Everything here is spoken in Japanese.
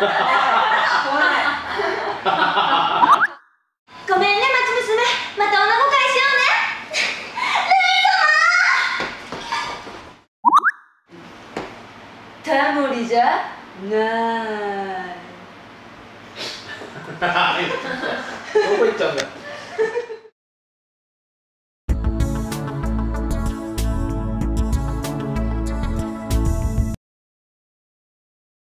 ごめんね町娘。また女子会しようね。ルイ様。タモリじゃない。どこ行っちゃうんだよ。